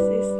Entonces,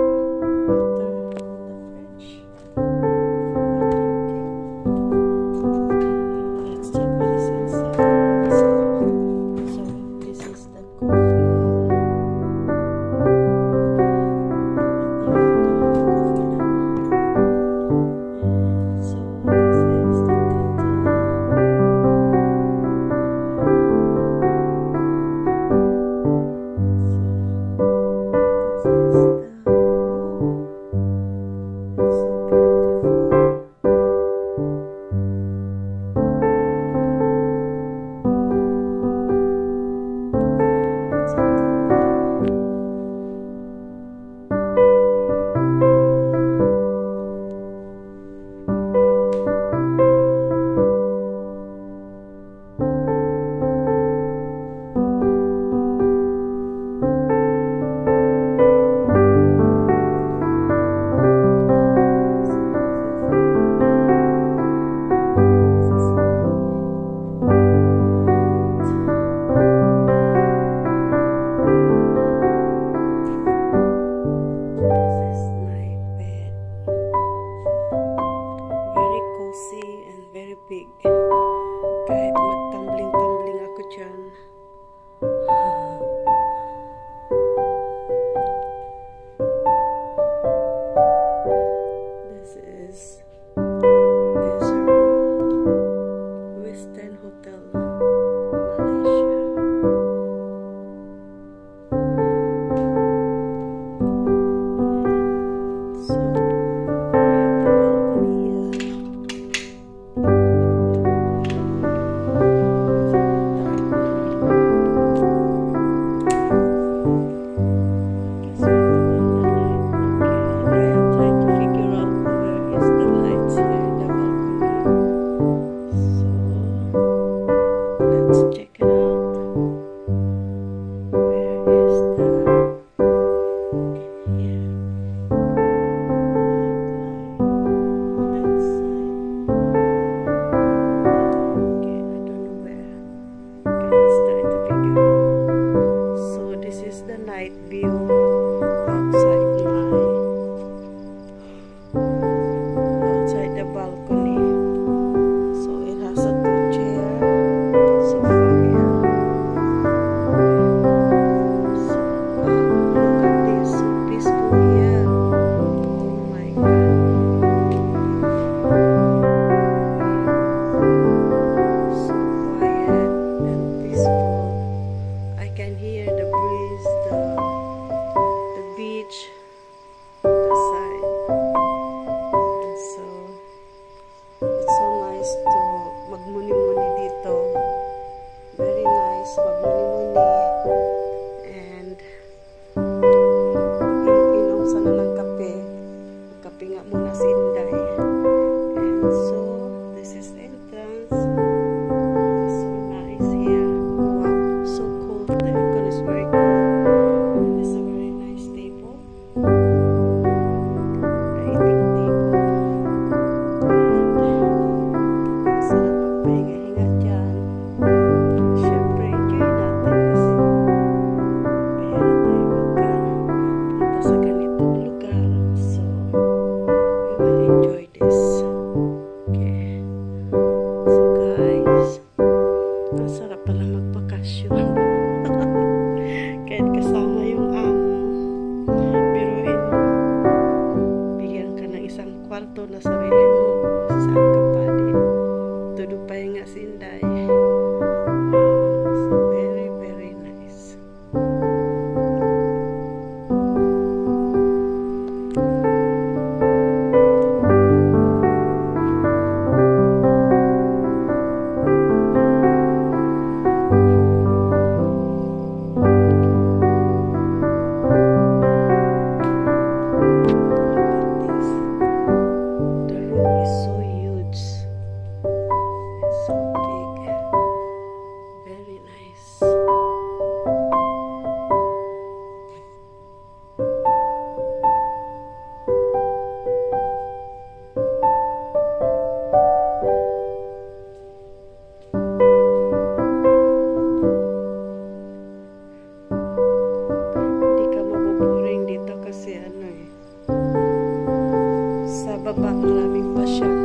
baba maraming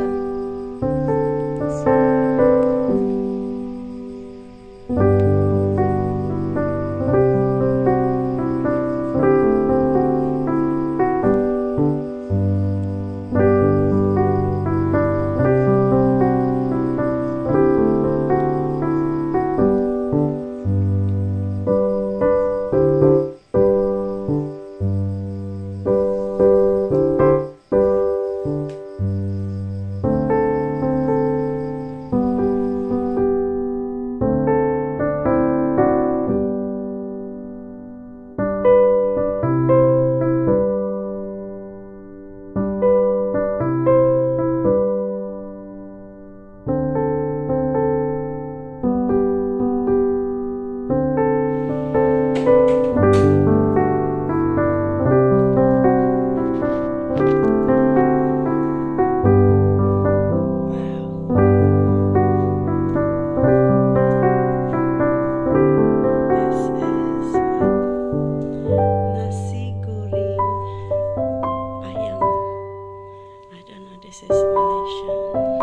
为什？